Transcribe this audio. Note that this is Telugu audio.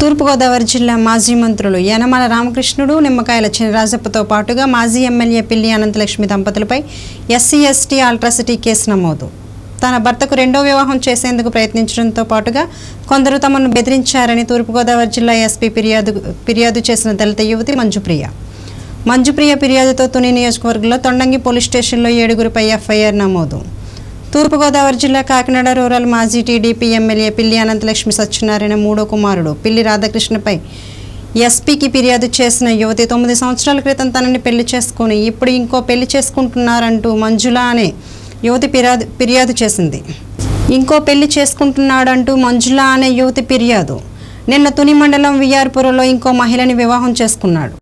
తూర్పుగోదావరి జిల్లా మాజీ మంత్రులు యనమల రామకృష్ణుడు నిమ్మకాయల చినరాజప్పతో పాటుగా మాజీ ఎమ్మెల్యే పిల్లి అనంతలక్ష్మి దంపతులపై ఎస్సీ ఎస్టీ అల్ట్రాసిటీ కేసు నమోదు. తన భర్తకు రెండో వివాహం చేసేందుకు ప్రయత్నించడంతో పాటుగా కొందరు తమను బెదిరించారని తూర్పుగోదావరి జిల్లా ఎస్పీ ఫిర్యాదు ఫిర్యాదు చేసిన దళిత యువతి మంజుప్రియ. మంజుప్రియ ఫిర్యాదుతో తుని నియోజకవర్గంలో తొండంగి పోలీస్ స్టేషన్లో ఏడుగురిపై ఎఫ్ఐఆర్ నమోదు. తూర్పుగోదావరి జిల్లా కాకినాడ రూరల్ మాజీ టీడీపీ ఎమ్మెల్యే పిల్లి అనంతలక్ష్మి సత్యనారాయణ మూడో కుమారుడు. పిల్లి రాధాకృష్ణపై ఎస్పీకి ఫిర్యాదు చేసిన యువతి తొమ్మిది సంవత్సరాల క్రితం తనని పెళ్ళి చేసుకుని ఇప్పుడు ఇంకో పెళ్ళి చేసుకుంటున్నారంటూ మంజుల అనే యువతి ఫిర్యాదు ఫిర్యాదు చేసింది. ఇంకో పెళ్ళి చేసుకుంటున్నాడంటూ మంజుల అనే యువతి ఫిర్యాదు. నిన్న తుని మండలం విఆర్పురంలో ఇంకో మహిళని వివాహం చేసుకున్నాడు.